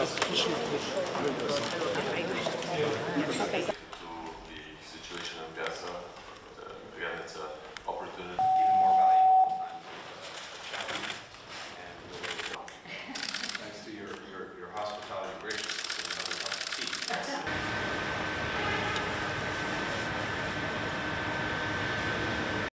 Okay.